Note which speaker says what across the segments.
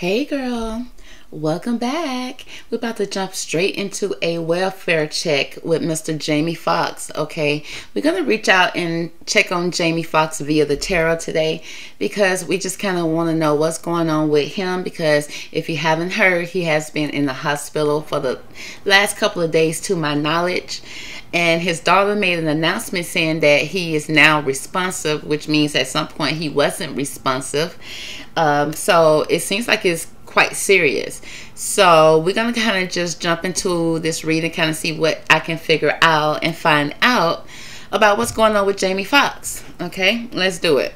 Speaker 1: Hey girl, welcome back. We're about to jump straight into a welfare check with Mr. Jamie Foxx. Okay, we're gonna reach out and check on Jamie Foxx via the tarot today because we just kind of want to know what's going on with him. Because if you haven't heard, he has been in the hospital for the last couple of days, to my knowledge and his daughter made an announcement saying that he is now responsive, which means at some point he wasn't responsive. Um, so it seems like it's quite serious. So we're gonna kind of just jump into this reading, kind of see what I can figure out and find out about what's going on with Jamie Foxx. Okay, let's do it.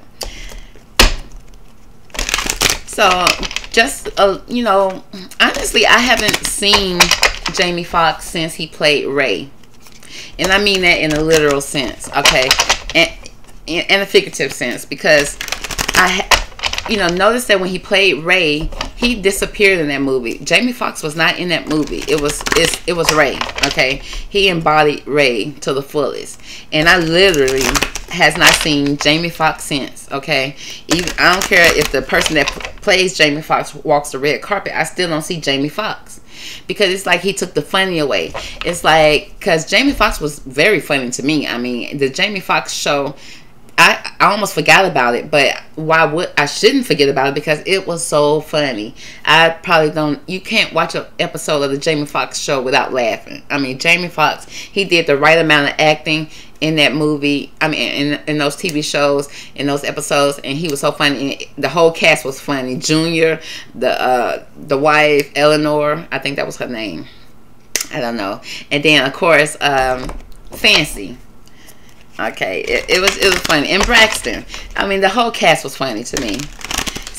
Speaker 1: So just uh, you know, honestly, I haven't seen Jamie Foxx since he played Ray and I mean that in a literal sense, okay, and in a figurative sense because I, you know, notice that when he played Ray, he disappeared in that movie. Jamie Foxx was not in that movie. It was it's, it was Ray, okay. He embodied Ray to the fullest, and I literally has not seen Jamie Foxx since. Okay, Even, I don't care if the person that plays Jamie Foxx walks the red carpet. I still don't see Jamie Foxx because it's like he took the funny away. It's like because Jamie Foxx was very funny to me. I mean, the Jamie Foxx show. I, I almost forgot about it, but why would I shouldn't forget about it because it was so funny. I probably don't. You can't watch an episode of the Jamie Foxx show without laughing. I mean, Jamie Foxx, he did the right amount of acting in that movie. I mean, in in those TV shows, in those episodes, and he was so funny. And The whole cast was funny. Junior, the uh, the wife, Eleanor, I think that was her name. I don't know. And then of course, um, Fancy. Okay, it, it was it was funny. And Braxton. I mean, the whole cast was funny to me.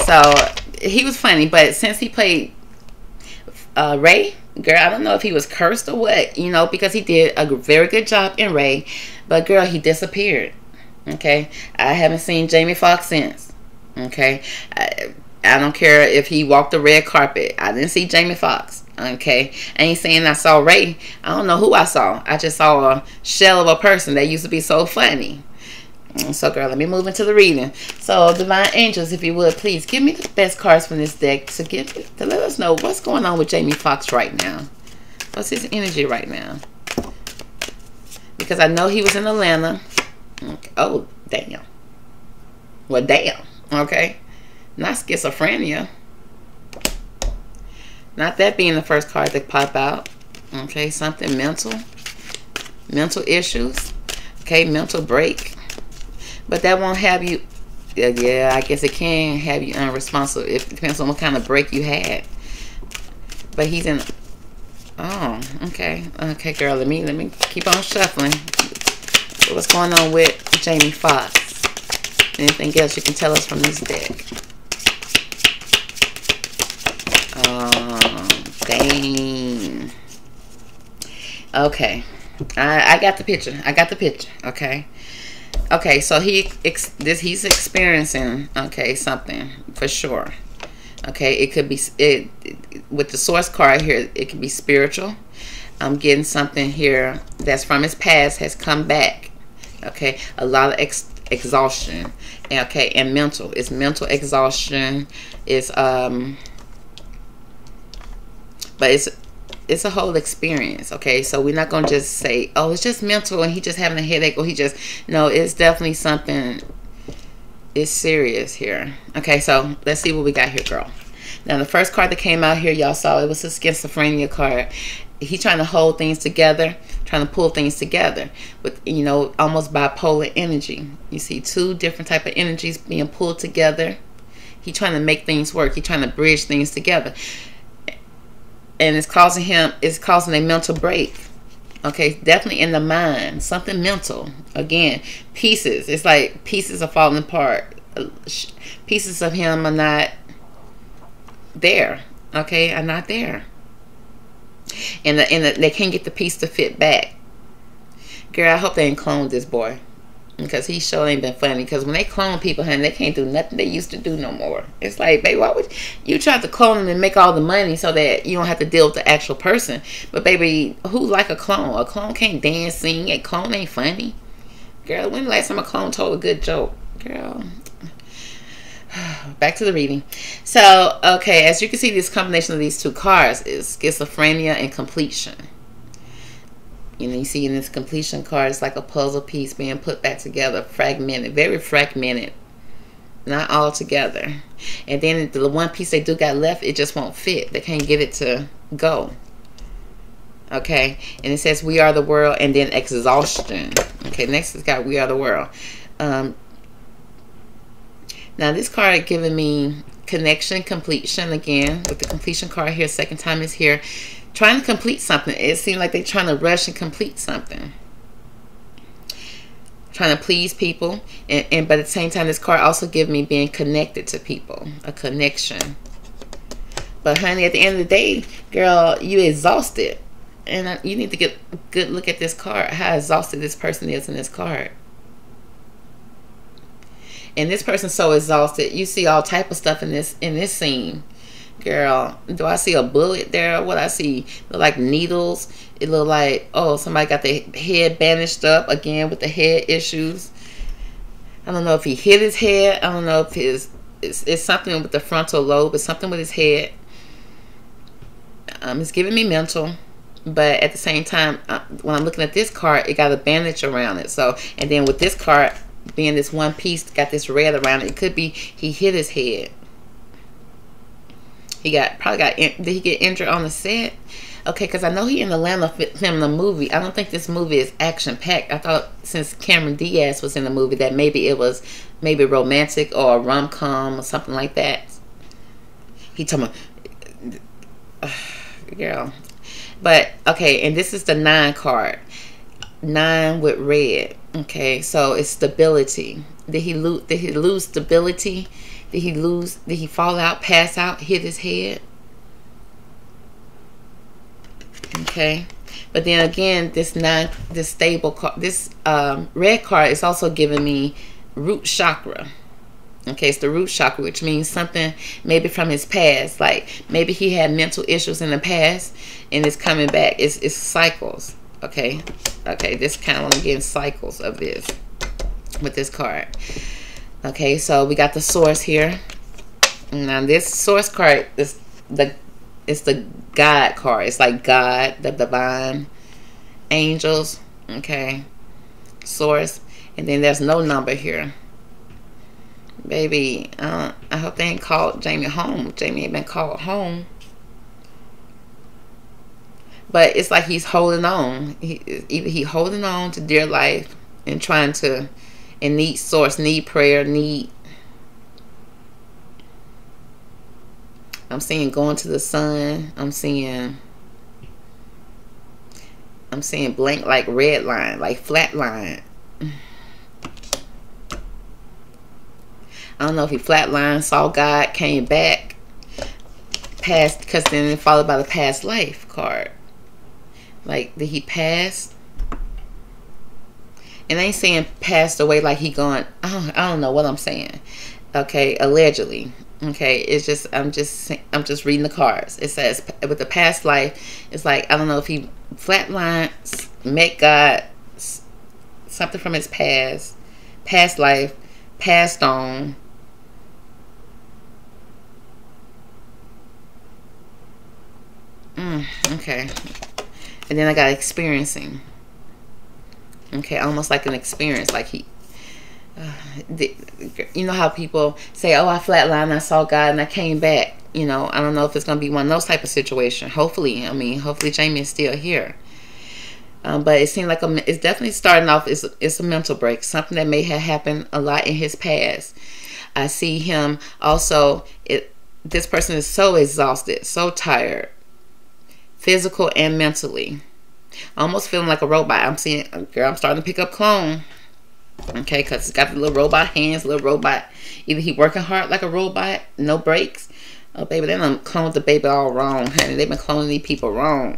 Speaker 1: So he was funny, but since he played uh, Ray, girl, I don't know if he was cursed or what, you know, because he did a very good job in Ray. But girl, he disappeared. Okay, I haven't seen Jamie Foxx since. Okay, I, I don't care if he walked the red carpet. I didn't see Jamie Foxx. Okay, I ain't saying I saw Ray. I don't know who I saw. I just saw a shell of a person that used to be so funny. Mm, so, girl, let me move into the reading. So, divine angels, if you would, please give me the best cards from this deck to get to let us know what's going on with Jamie Foxx right now. What's his energy right now? because I know he was in Atlanta. Oh, damn. Well, damn. Okay. Not schizophrenia. Not that being the first card that pop out. Okay, something mental. Mental issues. Okay, mental break. But that won't have you... Yeah, yeah, I guess it can have you unresponsible. It depends on what kind of break you had. But he's in Oh, okay. Okay, girl, let me let me keep on shuffling. What's going on with Jamie Foxx? Anything else you can tell us from this deck? Oh, dang. Okay. I, I got the picture. I got the picture. Okay. Okay, so he ex this he's experiencing okay something for sure. Okay, it could be it, with the source card here. It could be spiritual. I'm getting something here that's from his past has come back. Okay, a lot of ex exhaustion. Okay, and mental. It's mental exhaustion. It's um, but it's it's a whole experience okay so we're not gonna just say oh it's just mental and he just having a headache or he just no it's definitely something it's serious here. Okay, so let's see what we got here, girl. Now, the first card that came out here, y'all saw, it was a schizophrenia card. He's trying to hold things together, trying to pull things together with, you know, almost bipolar energy. You see two different type of energies being pulled together. He's trying to make things work. He's trying to bridge things together. And it's causing him, it's causing a mental break Okay, definitely in the mind, something mental. Again, pieces. It's like pieces are falling apart. Pieces of him are not there. Okay, are not there. And the, and the, they can't get the piece to fit back. Girl, I hope they ain't cloned this boy. Because he sure ain't been funny. Because when they clone people, honey, they can't do nothing they used to do no more. It's like, baby, why would you try to clone them and make all the money so that you don't have to deal with the actual person? But baby, who like a clone? A clone can't dance, sing. A clone ain't funny. Girl, when the last time a clone told a good joke? Girl. back to the reading. So, okay, as you can see, this combination of these two cards is schizophrenia and completion. You know, you see in this completion card, it's like a puzzle piece being put back together, fragmented, very fragmented, not all together. And then the one piece they do got left, it just won't fit. They can't get it to go. Okay, and it says we are the world, and then exhaustion. Okay, next it's got we are the world. Um, now this card giving me connection, completion again with the completion card here. Second time is here trying to complete something. It seems like they're trying to rush and complete something. Trying to please people. And, and but at the same time, this card also give me being connected to people. A connection. But honey, at the end of the day, girl, you exhausted. And you need to get a good look at this card. How exhausted this person is in this card. And this person's so exhausted. You see all type of stuff in this in this scene girl do i see a bullet there? What i see? Look like needles. It look like oh somebody got their head bandaged up again with the head issues. I don't know if he hit his head. I don't know if his it's, it's something with the frontal lobe. It's something with his head. Um it's giving me mental but at the same time uh, when i'm looking at this card it got a bandage around it. So and then with this card being this one piece got this red around it it could be he hit his head he got probably got did he get injured on the set? Okay, because I know he in Atlanta filming the movie. I don't think this movie is action packed. I thought since Cameron Diaz was in the movie that maybe it was maybe romantic or rom com or something like that. He told me, girl. But okay, and this is the nine card, nine with red. Okay, so it's stability. Did he lose? Did he lose stability? Did he lose? Did he fall out, pass out, hit his head? Okay. But then again, this non, this stable card, this um, red card is also giving me root chakra. Okay, it's the root chakra, which means something maybe from his past. Like maybe he had mental issues in the past and it's coming back. It's, it's cycles. Okay. Okay, this kind of getting cycles of this with this card. Okay, so we got the source here. Now this source card is the it's the God card. It's like God, the divine angels. Okay. Source. And then there's no number here. Baby, uh, I hope they ain't called Jamie home. Jamie ain't been called home. But it's like he's holding on. He, he holding on to dear life and trying to and need source, need prayer, need. I'm seeing going to the sun. I'm seeing. I'm seeing blank like red line, like flat line. I don't know if he flatlined, saw God, came back, passed, because then followed by the past life card. Like, did he pass? And I ain't saying passed away like he going. I don't, I don't know what I'm saying. Okay, allegedly. Okay, it's just I'm just I'm just reading the cards. It says with the past life, it's like I don't know if he flatlines, met God, something from his past, past life, passed on. Mm, okay, and then I got experiencing okay almost like an experience like he uh, the, you know how people say oh i flatlined i saw god and i came back. You know i don't know if it's going to be one of those type of situation. Hopefully i mean hopefully jamie is still here. Um, but it seemed like a, it's definitely starting off it's, it's a mental break something that may have happened a lot in his past. I see him also it this person is so exhausted so tired physical and mentally almost feeling like a robot. I'm seeing, girl, I'm starting to pick up clone. Okay, because it's got the little robot hands, little robot. Either he working hard like a robot, no breaks. Oh, baby, they done cloned the baby all wrong, honey. They've been cloning these people wrong.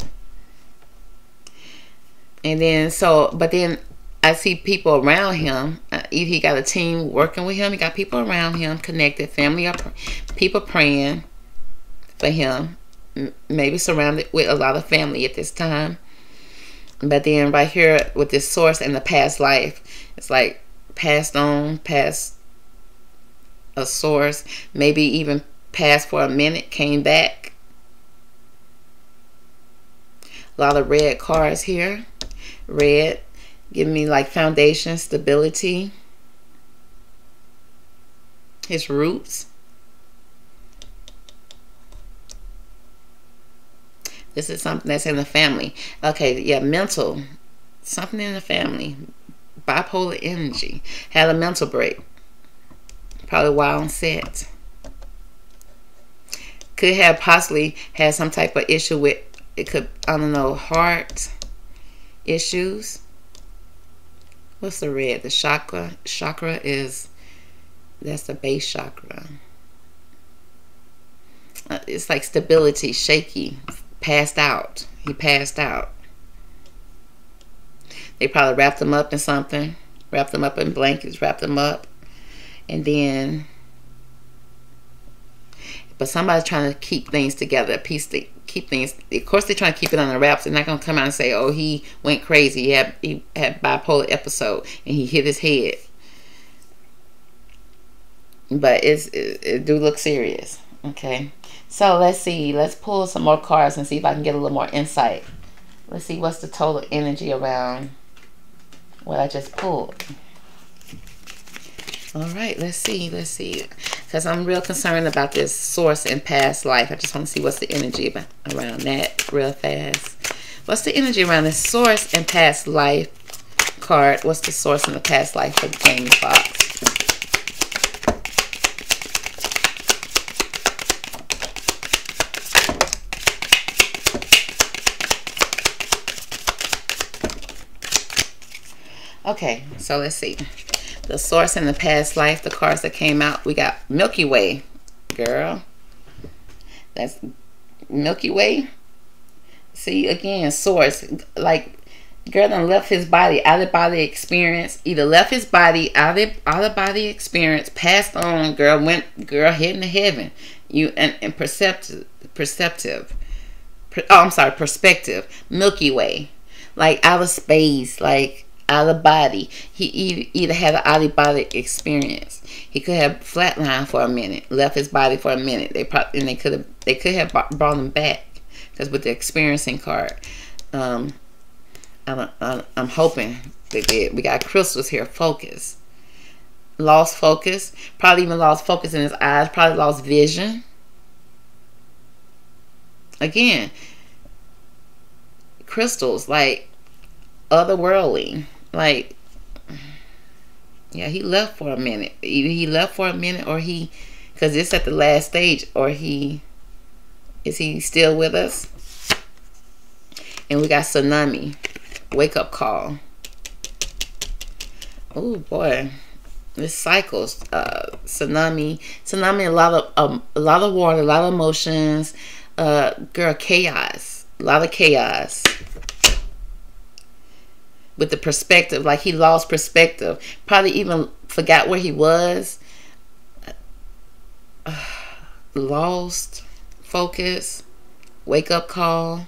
Speaker 1: And then, so, but then I see people around him. Uh, he got a team working with him, he got people around him, connected, family, or people praying for him. Maybe surrounded with a lot of family at this time. But then right here with this source and the past life, it's like passed on, passed a source, maybe even passed for a minute, came back. A lot of red cards here. Red, give me like foundation, stability. His roots. This is something that's in the family. Okay, yeah, mental. Something in the family. Bipolar energy. Had a mental break. Probably while on set. Could have possibly had some type of issue with, it could, I don't know, heart issues. What's the red? The chakra. Chakra is, that's the base chakra. Uh, it's like stability, shaky, passed out. He passed out. They probably wrapped him up in something, wrapped him up in blankets, wrapped him up, and then. But somebody's trying to keep things together, piece to keep things. Of course, they're trying to keep it under wraps. They're not gonna come out and say, "Oh, he went crazy. He had he had bipolar episode and he hit his head." But it's it, it do look serious. Okay. So let's see. Let's pull some more cards and see if I can get a little more insight. Let's see what's the total energy around what I just pulled. All right, let's see. Let's see. Because I'm real concerned about this source in past life. I just want to see what's the energy around that real fast. What's the energy around this source in past life card? What's the source in the past life of Jamie Foxx? Okay, so let's see. The source in the past life, the cards that came out, we got Milky Way, girl. That's Milky Way. See, again, source. Like, girl done left his body, out of body experience. Either left his body, out of, out of body experience, passed on, girl, went, girl, heading to heaven. You, and, and perceptive, perceptive. Per, oh, I'm sorry, perspective. Milky Way. Like, out of space, like, out of body. He either had an out of body experience. He could have flatlined for a minute, left his body for a minute. They probably and they could have they could have brought him back because with the experiencing card, um, I'm, I'm hoping they did. We got crystals here. Focus, lost focus. Probably even lost focus in his eyes. Probably lost vision. Again, crystals like otherworldly like yeah he left for a minute. Either he left for a minute or he because it's at the last stage or he is he still with us? And we got tsunami wake up call. Oh boy. This cycles uh tsunami tsunami a lot of um, a lot of water a lot of emotions. Uh girl chaos a lot of chaos with the perspective, like he lost perspective. Probably even forgot where he was. lost focus. Wake up call.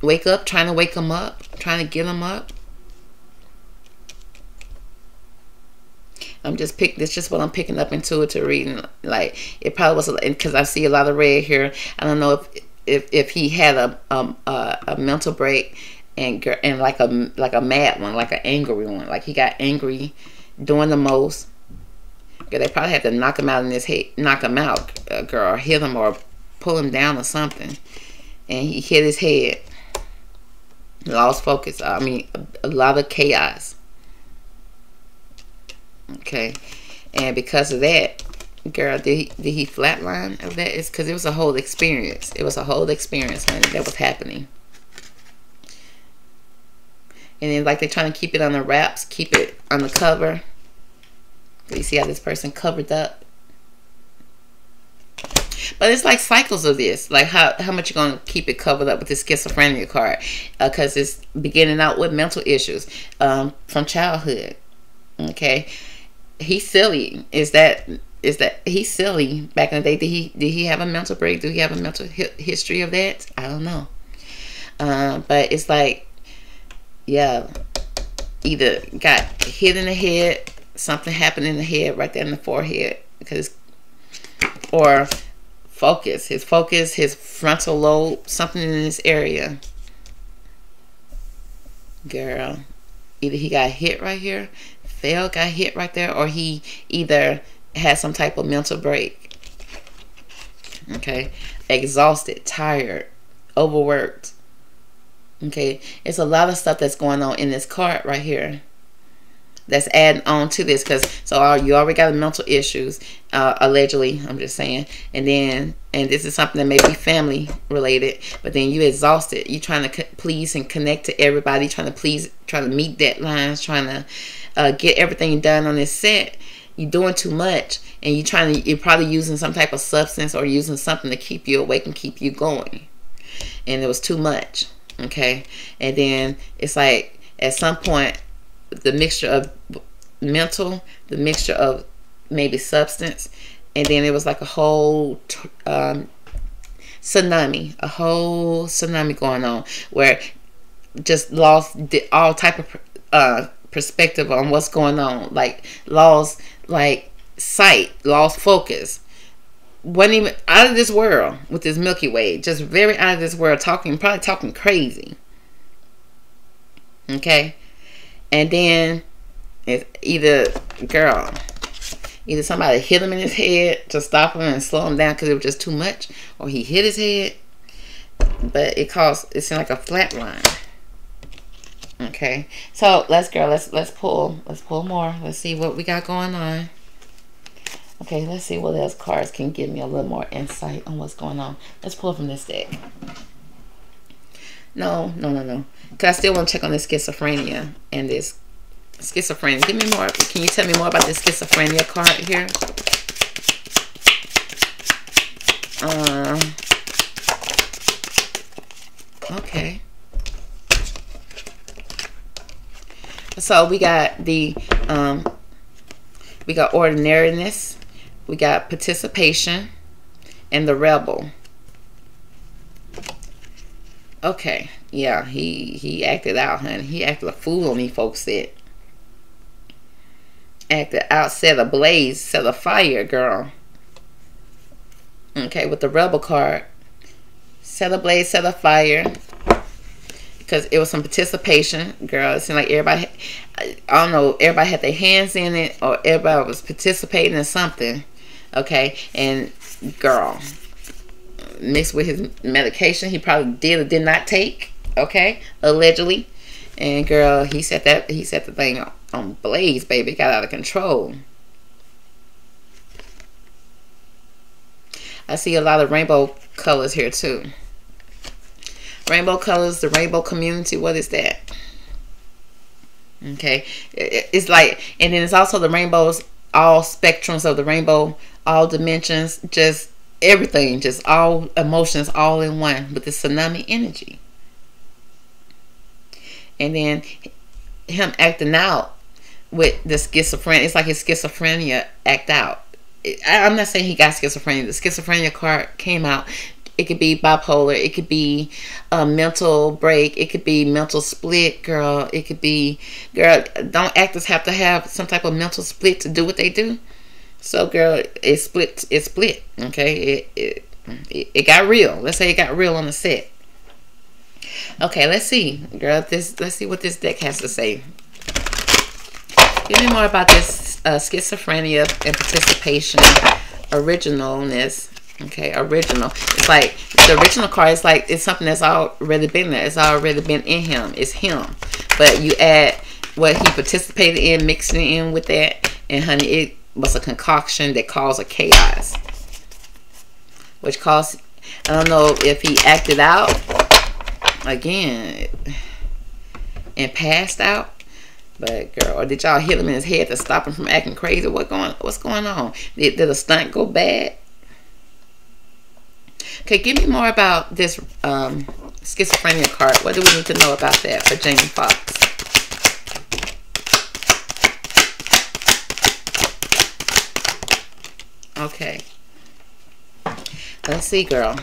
Speaker 1: Wake up, trying to wake him up, trying to get him up. I'm just picking This just what I'm picking up intuitive reading. Like it probably was because I see a lot of red here. I don't know if if if he had a um a, a mental break and and like a like a mad one, like an angry one. Like he got angry, doing the most. Girl, They probably had to knock him out in his head, knock him out, uh, girl, hit him or pull him down or something. And he hit his head. Lost focus. I mean, a, a lot of chaos. Okay, and because of that, girl, did he did he flatline of that? It's because it was a whole experience. It was a whole experience, honey, that was happening and then like they're trying to keep it on the wraps, keep it on the cover. You see how this person covered up? But it's like cycles of this. Like how, how much you're going to keep it covered up with this schizophrenia card. Because uh, it's beginning out with mental issues um, from childhood. Okay. He's silly. Is that is that he's silly back in the day did he did he have a mental break do he have a mental hi history of that i don't know uh, but it's like yeah, either got hit in the head, something happened in the head, right there in the forehead, because or focus, his focus, his frontal lobe, something in this area. Girl, either he got hit right here, fell, got hit right there, or he either had some type of mental break. Okay, exhausted, tired, overworked. Okay, it's a lot of stuff that's going on in this card right here that's adding on to this because so you already got mental issues uh, allegedly i'm just saying. And then and this is something that may be family related but then you exhausted. You trying to please and connect to everybody trying to please trying to meet deadlines trying to uh, get everything done on this set. You're doing too much and you're trying to you're probably using some type of substance or using something to keep you awake and keep you going. And it was too much okay and then it's like at some point the mixture of mental, the mixture of maybe substance, and then it was like a whole um, tsunami, a whole tsunami going on where just lost all type of uh, perspective on what's going on, like lost like sight, lost focus. Wasn't even out of this world with this Milky Way, just very out of this world, talking probably talking crazy. Okay, and then it's either girl either somebody hit him in his head to stop him and slow him down because it was just too much or he hit his head. But it caused it seemed like a flat line. Okay? So let's go let's let's pull let's pull more. Let's see what we got going on okay let's see what else cards can give me a little more insight on what's going on let's pull from this deck no no no no because I still want to check on this schizophrenia and this schizophrenia. Give me more. Can you tell me more about this schizophrenia card here? Uh, okay. So we got the um, we got ordinariness, we got participation, and the rebel. Okay, yeah, he he acted out, honey. He acted a fool on me, folks said. Acted out, set a blaze, set a fire, girl. Okay, with the rebel card. Set a blaze, set a fire. Because it was some participation, girl. It seemed like everybody, I don't know, everybody had their hands in it or everybody was participating in something. Okay, and girl, mixed with his medication he probably did or did not take. Okay, allegedly. And girl, he set that he set the thing on blaze, baby. Got out of control. I see a lot of rainbow colors here too. Rainbow colors, the rainbow community. What is that? Okay, it's like, and then it's also the rainbows, all spectrums of the rainbow, all dimensions, just everything, just all emotions all in one with the tsunami energy. And then him acting out with the schizophrenia. It's like his schizophrenia act out. I'm not saying he got schizophrenia. The schizophrenia card came out. It could be bipolar. It could be a mental break. It could be mental split, girl. It could be, girl, don't actors have to have some type of mental split to do what they do? So, girl, it split. It split. Okay, it it it got real. Let's say it got real on the set. Okay, let's see, girl. This let's see what this deck has to say. Give me more about this uh, schizophrenia and participation, originalness. Okay, original. It's like the original card is like it's something that's already been there. It's already been in him. It's him. But you add what he participated in, mixing in with that, and honey, it was a concoction that caused a chaos. Which caused, I don't know if he acted out again and passed out. But girl, or did y'all hit him in his head to stop him from acting crazy? What going? What's going on? Did, did the stunt go bad? Okay, give me more about this um, schizophrenia card. What do we need to know about that for Jamie Foxx? Okay. Let's see, girl.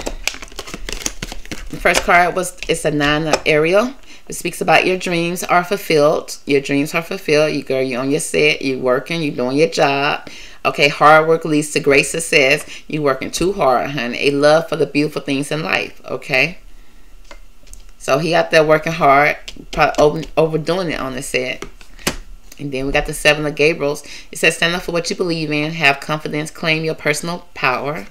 Speaker 1: The first card was it's a nine of Ariel. It speaks about your dreams are fulfilled. Your dreams are fulfilled. You girl, you on your set, you working, you doing your job. Okay, hard work leads to great success. You working too hard, honey. A love for the beautiful things in life. Okay. So he out there working hard, probably over, overdoing it on the set. And then we got the seven of Gabriels. It says stand up for what you believe in, have confidence, claim your personal power.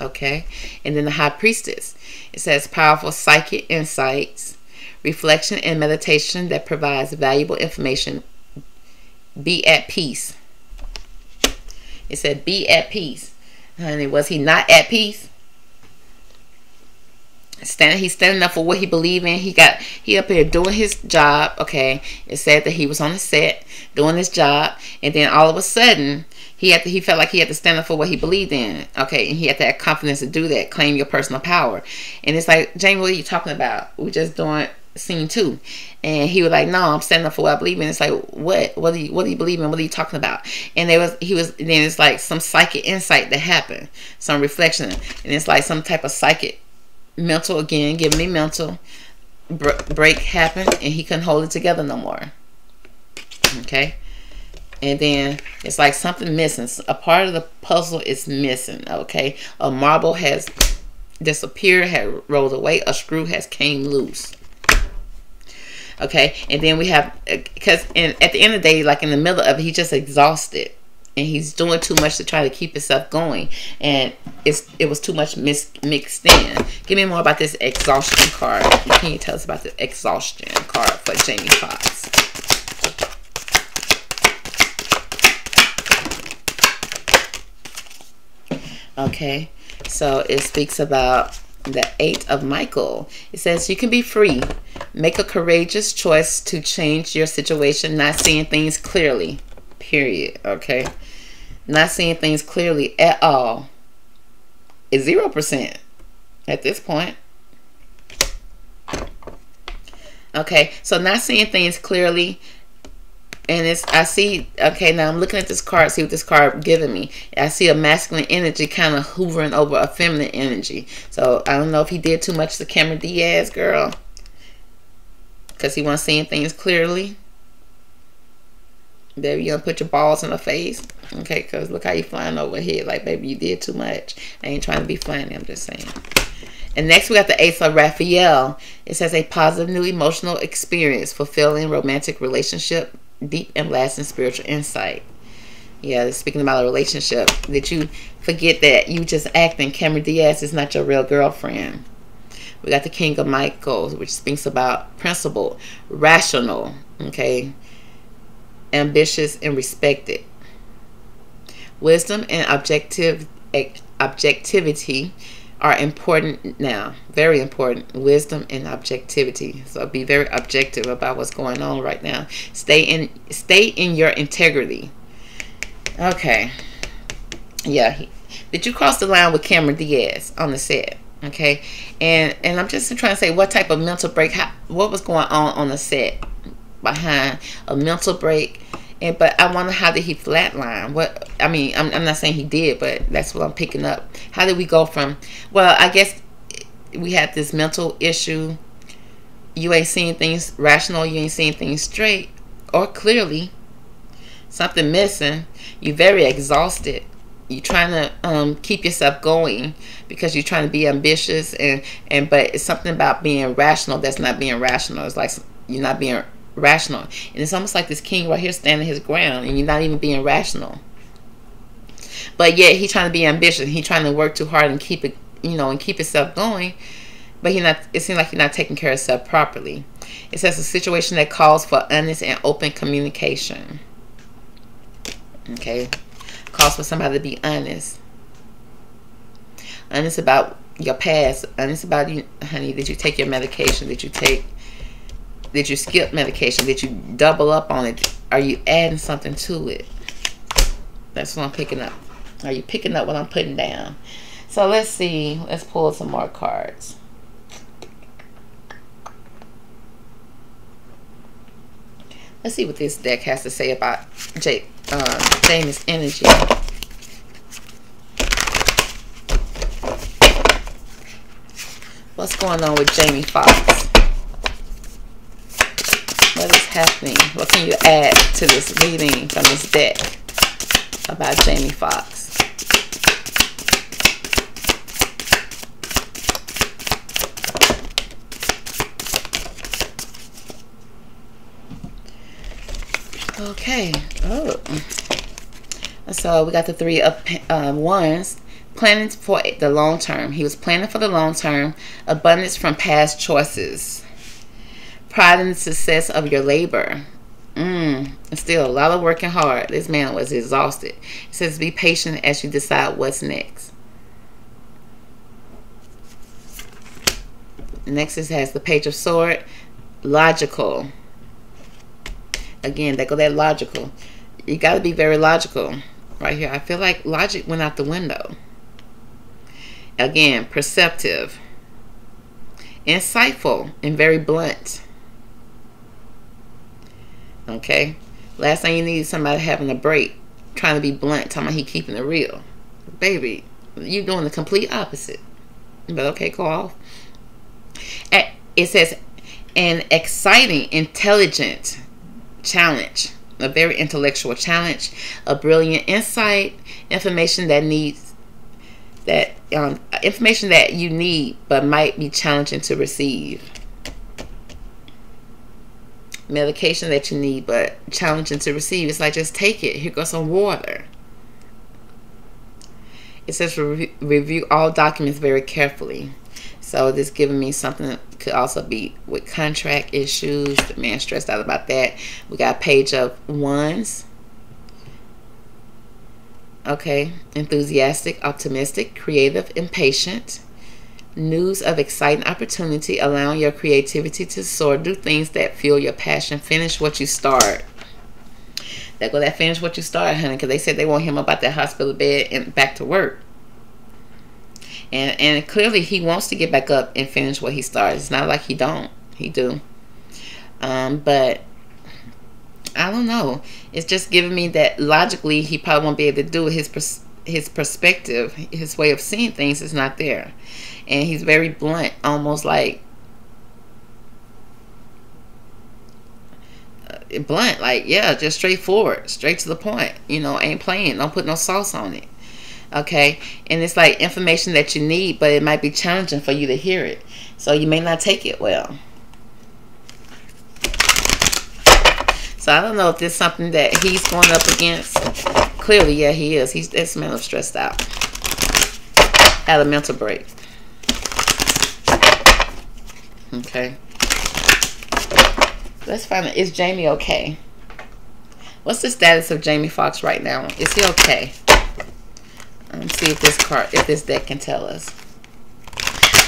Speaker 1: Okay. And then the high priestess. It says powerful psychic insights, reflection and meditation that provides valuable information. Be at peace. It said be at peace. Honey, was he not at peace? Standing he's standing up for what he believe in. He got he up here doing his job okay? It said that he was on the set doing his job and then all of a sudden he had to, he felt like he had to stand up for what he believed in okay? And he had to have confidence to do that claim your personal power. And it's like Jamie what are you talking about? We just doing scene two. And he was like no i'm standing up for what i believe in. It's like what? What do you what do you believe in? What are you talking about? And there was he was then it's like some psychic insight that happened some reflection and it's like some type of psychic mental again, giving me mental break happened and he couldn't hold it together no more. Okay. And then it's like something missing. A part of the puzzle is missing. Okay. A marble has disappeared, had rolled away. A screw has came loose. Okay. And then we have, uh, because at the end of the day, like in the middle of it, he just exhausted and he's doing too much to try to keep himself going. And it's it was too much mis- mixed in. Give me more about this exhaustion card. Can you tell us about the exhaustion card for jamie foxx? Okay so it speaks about the eight of michael. It says you can be free. Make a courageous choice to change your situation not seeing things clearly period okay not seeing things clearly at all is 0% at this point. Okay, so not seeing things clearly. And it's, I see, okay, now I'm looking at this card, see what this card giving me. I see a masculine energy kind of hovering over a feminine energy. So I don't know if he did too much to Cameron Diaz, girl. Because he wasn't seeing things clearly. Baby, you don't put your balls in the face. Okay, because look how you flying over here. Like, baby, you did too much. I ain't trying to be funny. I'm just saying. And next we got the Ace of Raphael. It says a positive new emotional experience, fulfilling romantic relationship, deep and lasting spiritual insight. Yeah, speaking about a relationship, that you forget that you just acting. Cameron Diaz is not your real girlfriend. We got the King of Michaels, which speaks about principle, rational, okay, ambitious, and respected. Wisdom and objective eh, objectivity are important now. Very important. Wisdom and objectivity. So be very objective about what's going on right now. Stay in stay in your integrity. Okay. Yeah. Did you cross the line with Cameron Diaz on the set? Okay. And and I'm just trying to say what type of mental break how, what was going on on the set behind a mental break and but I wonder how did he flatline? What I mean, I'm, I'm not saying he did, but that's what I'm picking up. How did we go from? Well, I guess we had this mental issue. You ain't seeing things rational. You ain't seeing things straight or clearly. Something missing. You're very exhausted. You're trying to um, keep yourself going because you're trying to be ambitious and and but it's something about being rational that's not being rational. It's like you're not being rational. And it's almost like this king right here standing his ground and you're not even being rational. But yet he's trying to be ambitious. He's trying to work too hard and keep it, you know, and keep himself going. But he not it seems like he's not taking care of himself properly. It says a situation that calls for honest and open communication. Okay. Calls for somebody to be honest. Honest about your past. Honest about you honey, did you take your medication? Did you take did you skip medication? Did you double up on it? Are you adding something to it? That's what I'm picking up. Are you picking up what I'm putting down? So let's see. Let's pull some more cards. Let's see what this deck has to say about Jake, um, James energy. What's going on with Jamie Foxx? Happening? What can you add to this reading from this deck about Jamie Foxx? Okay. Oh. So we got the three of uh, wands. Planning for the long term. He was planning for the long term. Abundance from past choices. Pride in the success of your labor. Mm, still a lot of working hard. This man was exhausted. It says be patient as you decide what's next. Next it has the page of sword. Logical. Again, they go that logical. You got to be very logical right here. I feel like logic went out the window. Again, perceptive, insightful, and very blunt. Okay. Last thing you need is somebody having a break, trying to be blunt, talking about he keeping it real. Baby, you're doing the complete opposite. But okay, go off. It says an exciting, intelligent, challenge, a very intellectual challenge, a brilliant insight, information that needs that um, information that you need but might be challenging to receive. Medication that you need but challenging to receive. It's like just take it. Here goes some water. It says review all documents very carefully. So this giving me something that could also be with contract issues. The man stressed out about that. We got a page of wands. Okay. Enthusiastic, optimistic, creative, impatient. News of exciting opportunity, allowing your creativity to soar. Do things that fuel your passion. Finish what you start. That go that finish what you start, honey, because they said they want him about that hospital bed and back to work and and clearly he wants to get back up and finish what he started. It's not like he don't. He do. Um, but I don't know. It's just giving me that logically he probably won't be able to do it. His his perspective, his way of seeing things is not there, and he's very blunt, almost like uh, blunt, like yeah, just straightforward, straight to the point. You know, ain't playing. Don't put no sauce on it okay and it's like information that you need but it might be challenging for you to hear it so you may not take it well so I don't know if this is something that he's going up against. Clearly yeah he is. He's this man stressed out. Had a mental break. Okay. Let's find out is Jamie okay? What's the status of Jamie Foxx right now? Is he okay? Let's see if this card, if this deck can tell us.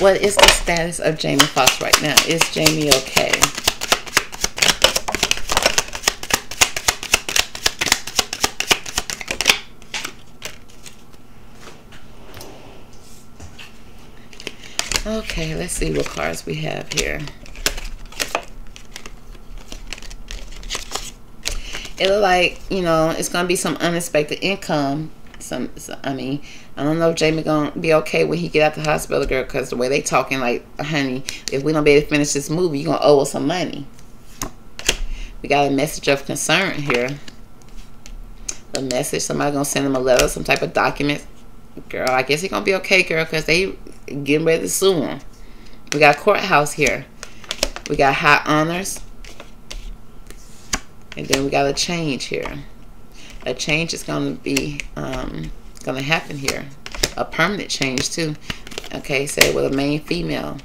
Speaker 1: What is the status of Jamie Foxx right now? Is Jamie okay? Okay, let's see what cards we have here. It look like, you know, it's going to be some unexpected income some, I mean, I don't know if Jamie gonna be okay when he get out the hospital, girl, because the way they talking, like, honey, if we don't be able to finish this movie, you gonna owe us some money. We got a message of concern here. A message, somebody gonna send him a letter, some type of document. Girl, I guess he gonna be okay, girl, because they getting ready to sue him. We got courthouse here. We got high honors. And then we got a change here a change is to be um, to happen here. A permanent change too. Okay, say with a main female.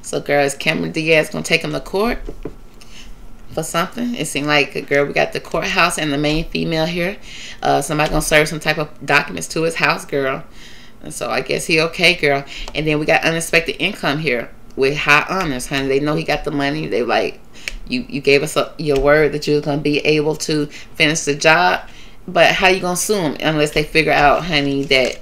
Speaker 1: So girl, is Cameron Diaz to take him to court for something? It seemed like, a girl, we got the courthouse and the main female here. Uh, somebody to serve some type of documents to his house, girl. And so I guess he okay, girl. And then we got unexpected income here with high honors, honey. They know he got the money. They like, you you gave us a, your word that you going to be able to finish the job but how you to sue them unless they figure out honey that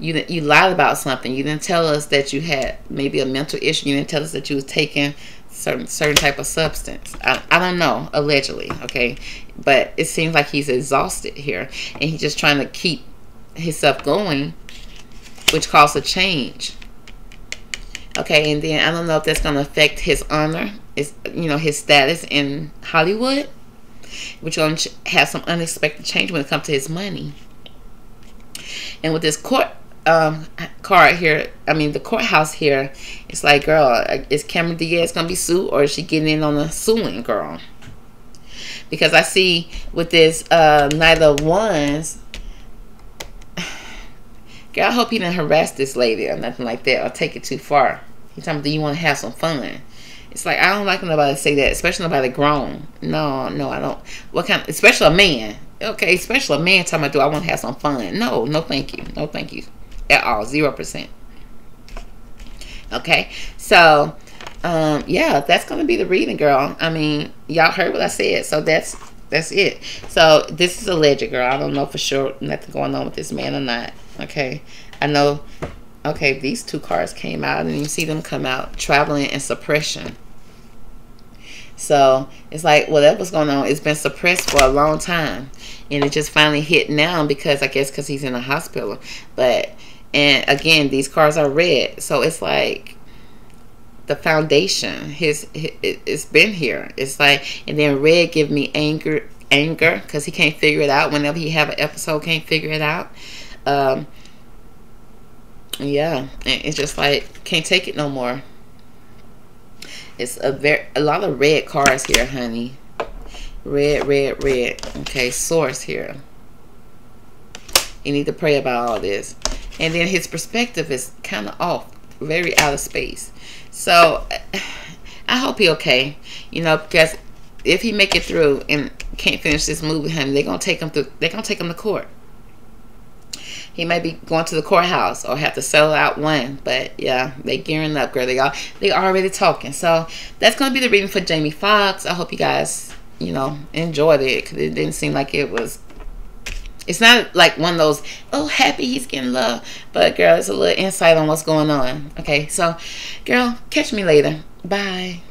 Speaker 1: you you lied about something you didn't tell us that you had maybe a mental issue you didn't tell us that you was taking certain certain type of substance. I, I don't know allegedly okay? But it seems like he's exhausted here and he's just trying to keep himself going which caused a change. Okay and then i don't know if that's going to affect his honor is you know his status in Hollywood, which to have some unexpected change when it comes to his money. And with this court um, card here, I mean the courthouse here, it's like, girl, is Cameron Diaz gonna be sued or is she getting in on the suing, girl? Because I see with this uh, Knight of Wands, girl, I hope he didn't harass this lady or nothing like that or take it too far. He's talking, do you want to have some fun? It's like I don't like nobody to say that, especially nobody grown. No, no, I don't. What kind? Of, especially a man. Okay, especially a man talking about do I want to have some fun? No, no, thank you, no, thank you, at all, zero percent. Okay, so um, yeah, that's gonna be the reading, girl. I mean, y'all heard what I said, so that's that's it. So this is a legend, girl. I don't know for sure nothing going on with this man or not. Okay, I know Okay, these two cards came out and you see them come out. Traveling and suppression. So it's like whatever's going on, it's been suppressed for a long time. And it just finally hit now because I guess because he's in the hospital. But, and again, these cards are red. So it's like the foundation, his, it's been here. It's like, and then red give me anger, anger because he can't figure it out. Whenever he have an episode, can't figure it out. Um, yeah it's just like can't take it no more it's a very a lot of red cards here honey red red red okay source here you need to pray about all this and then his perspective is kind of off very out of space so i hope he okay you know because if he make it through and can't finish this movie honey they're gonna take him through they're gonna take him to court he might be going to the courthouse or have to sell out one. But yeah, they gearing up, girl. They all they already talking. So that's gonna be the reading for Jamie Foxx. I hope you guys, you know, enjoyed it because it didn't seem like it was. It's not like one of those, oh, happy he's getting love. But girl, it's a little insight on what's going on. Okay, so girl, catch me later. Bye.